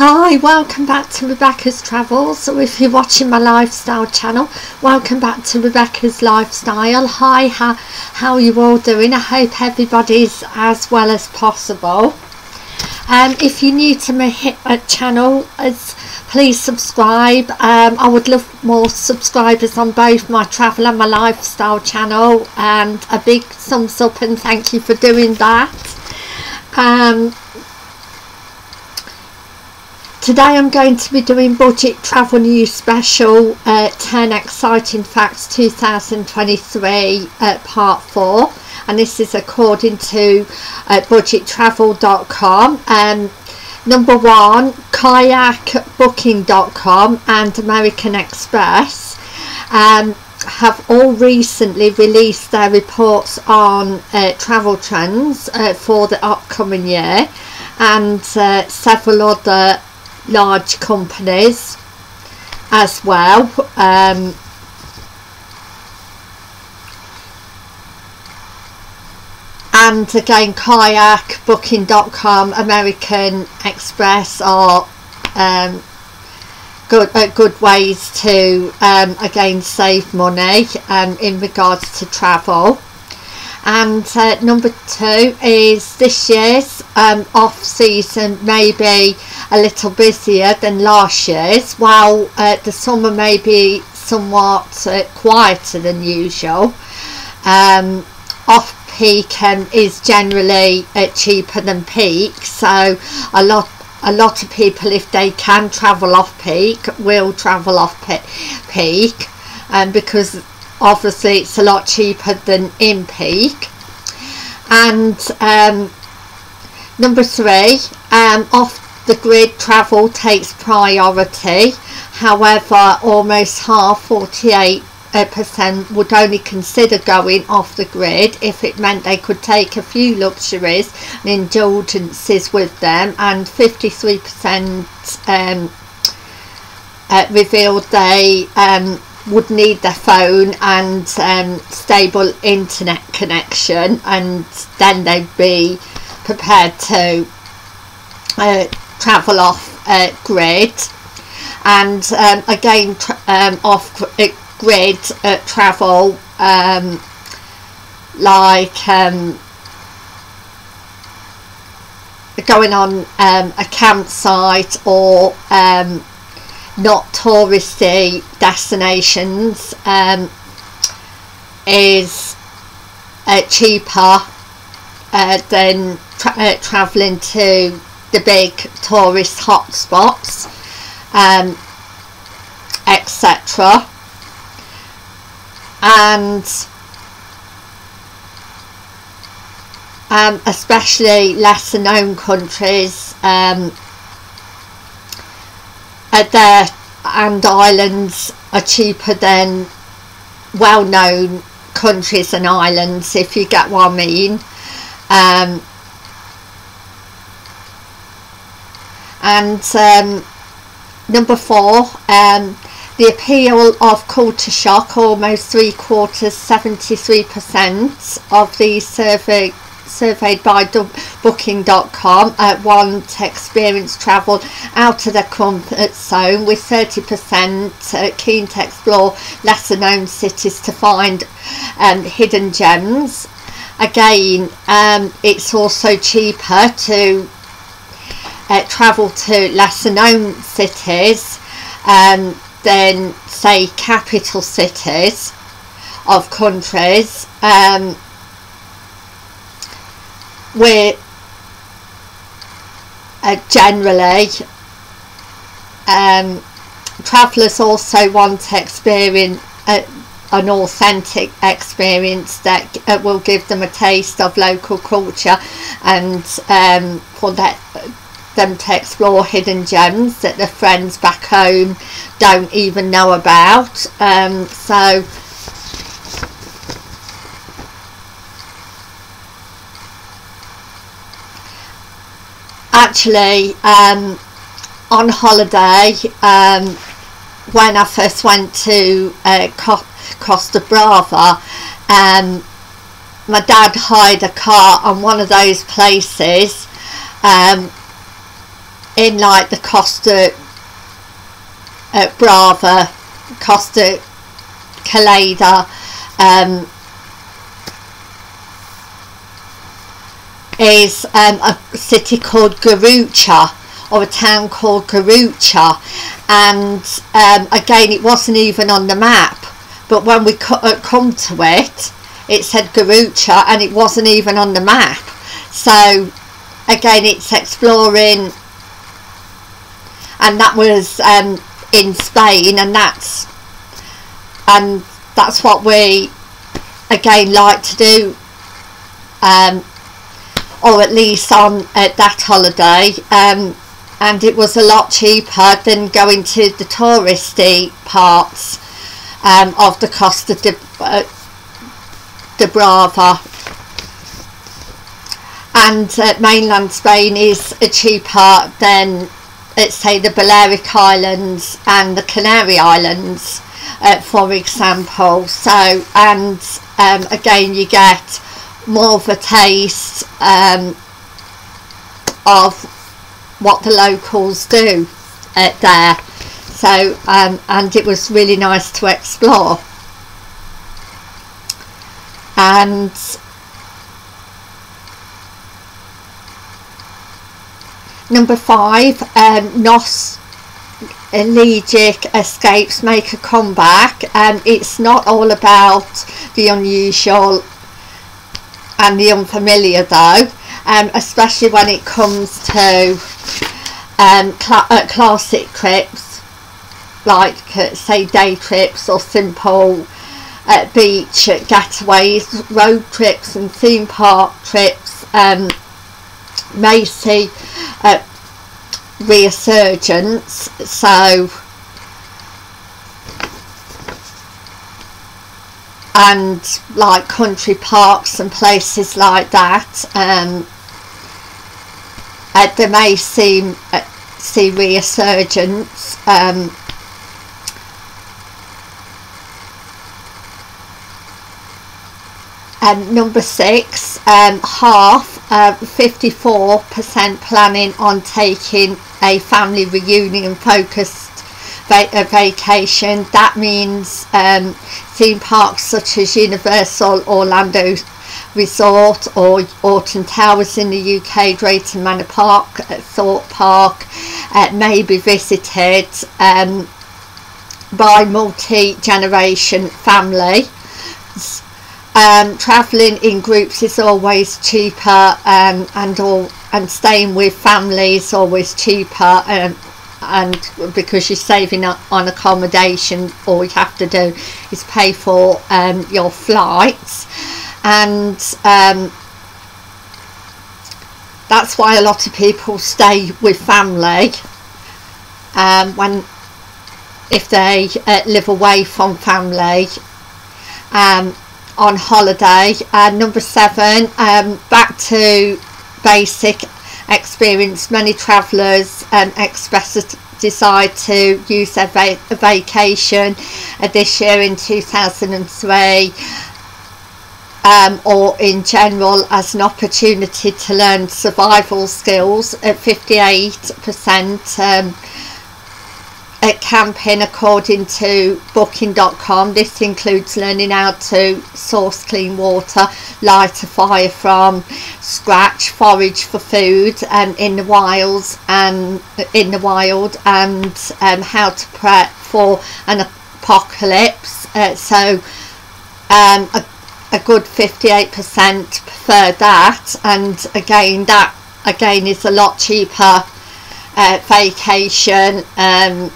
Hi, welcome back to Rebecca's Travels. So if you're watching my lifestyle channel, welcome back to Rebecca's Lifestyle. Hi, how, how are you all doing? I hope everybody's as well as possible. Um, if you're new to my hit uh, channel, as please subscribe. Um, I would love more subscribers on both my travel and my lifestyle channel and a big thumbs up and thank you for doing that. Um, Today I'm going to be doing Budget Travel News Special uh, 10 Exciting Facts 2023 uh, Part 4 and this is according to uh, budgettravel.com um, number one kayakbooking.com and American Express um, have all recently released their reports on uh, travel trends uh, for the upcoming year. And uh, several other large companies as well. Um, and again kayak booking.com american express are um, good uh, good ways to um, again save money um, in regards to travel and uh, number two is this year's um, off season may be a little busier than last year's while uh, the summer may be somewhat uh, quieter than usual. Um, off peak um, is generally uh, cheaper than peak so a lot a lot of people if they can travel off peak will travel off peak and um, because obviously it's a lot cheaper than in peak. And um, number three um, off the grid travel takes priority. However almost half 48 percent would only consider going off the grid if it meant they could take a few luxuries and indulgences with them. And 53 percent um, uh, revealed they um, would need their phone and um, stable internet connection and then they'd be prepared to uh, travel off uh, grid. And um, again um, off uh, grid uh, travel um, like um, going on um, a campsite or not touristy destinations um, is uh, cheaper uh, than tra uh, travelling to the big tourist hotspots um, etc and um, especially lesser known countries um, and islands are cheaper than well-known countries and islands if you get what I mean. Um, and um, number four um, the appeal of culture shock almost three quarters 73 percent of the survey surveyed by booking.com uh, to experience travel out of their comfort zone with 30% uh, keen to explore lesser known cities to find um, hidden gems. Again um, it's also cheaper to uh, travel to lesser known cities um, than say capital cities of countries um, we uh, generally um, travellers also want to experience uh, an authentic experience that uh, will give them a taste of local culture and um, for that them to explore hidden gems that their friends back home don't even know about. Um, so actually um, on holiday um, when I first went to uh, Costa Brava um, my dad hired a car on one of those places um, in like the Costa uh, Brava, Costa Cálida, is um, a city called Garrucha or a town called Garrucha. And um, again it wasn't even on the map but when we co- uh, come to it it said Garrucha and it wasn't even on the map. So again it's exploring and that was um, in Spain and that's and that's what we again like to do. Um, or at least on uh, that holiday um, and it was a lot cheaper than going to the touristy parts um, of the Costa de, uh, de Brava. And uh, mainland Spain is uh, cheaper than let's say the Balearic Islands and the Canary Islands uh, for example. So and um, again you get more of a taste um, of what the locals do there. So um, and it was really nice to explore. And number five um, NOS allergic escapes make a comeback. And it's not all about the unusual and the unfamiliar though um, especially when it comes to um, cl uh, classic trips like uh, say day trips or simple uh, beach getaways, road trips and theme park trips um, may see uh, resurgence. So and like country parks and places like that um, uh, they may seem uh, see resurgence um, and number six um, half 54% uh, planning on taking a family reunion focused va vacation that means um, theme parks such as Universal Orlando Resort or Alton Towers in the UK, Drayton Manor Park, uh, Thorpe Park uh, may be visited um, by multi-generation families. Um, travelling in groups is always cheaper um, and all and staying with family is always cheaper um, and because you're saving on accommodation all you have to do is pay for um, your flights. And um, that's why a lot of people stay with family um, when if they uh, live away from family um, on holiday. And number seven um, back to basic experience many travellers and express decide to use their va vacation uh, this year in 2003 um, or in general as an opportunity to learn survival skills at 58% um, at camping according to booking.com this includes learning how to source clean water light a fire from scratch forage for food and in the wilds and in the wild and um, how to prep for an apocalypse. Uh, so um, a, a good 58% prefer that. And again that again is a lot cheaper uh, vacation um,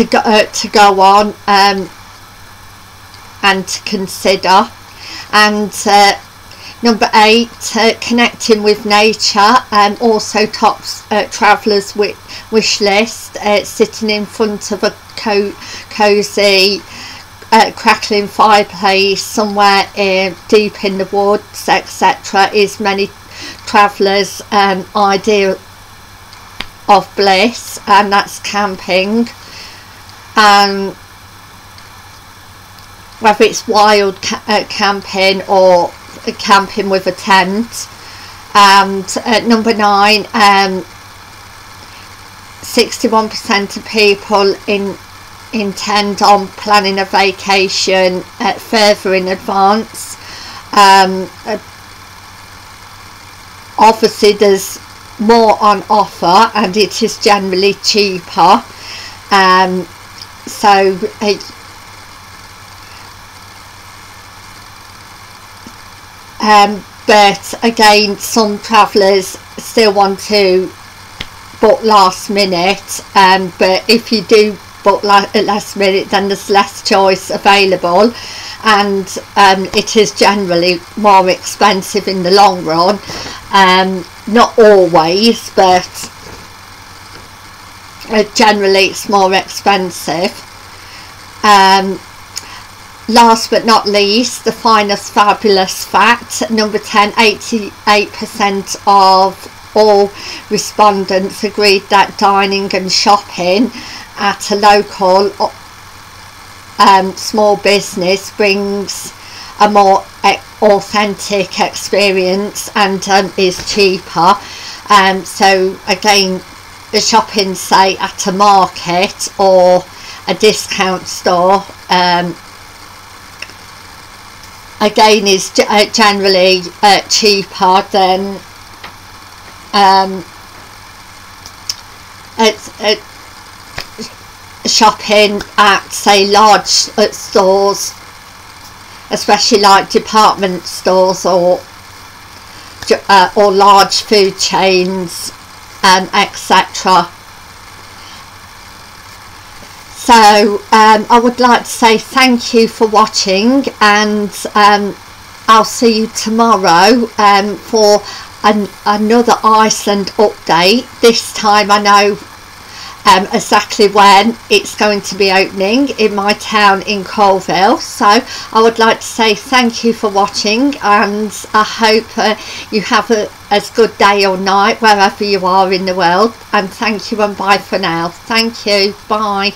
to go uh, to go on um, and to consider. And uh, number eight uh, connecting with nature and um, also tops uh, travellers wish list uh, sitting in front of a co cozy uh, crackling fireplace somewhere deep in the woods etc is many travellers um, idea of bliss and that's camping um, whether it's wild ca uh, camping or camping with a tent. And at number nine um, 61% of people in intend on planning a vacation uh, further in advance. Um, uh, obviously there's more on offer and it is generally cheaper. Um, so uh, um, but again some travellers still want to book last minute um, but if you do book last minute then there's less choice available. And um, it is generally more expensive in the long run. Um, not always but generally it's more expensive. Um, last but not least the finest fabulous fact number 10 88% of all respondents agreed that dining and shopping at a local um, small business brings a more authentic experience and um, is cheaper. Um, so again the shopping say at a market or a discount store um, again is uh, generally uh, cheaper than um, it's, it, shopping at say large uh, stores especially like department stores or uh, or large food chains um, etc so um, I would like to say thank you for watching and um, I'll see you tomorrow um, for an, another Iceland update. This time I know um, exactly when it's going to be opening in my town in Coalville so I would like to say thank you for watching and I hope uh, you have a as good day or night wherever you are in the world. And thank you and bye for now. Thank you. Bye